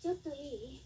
ちょっといい？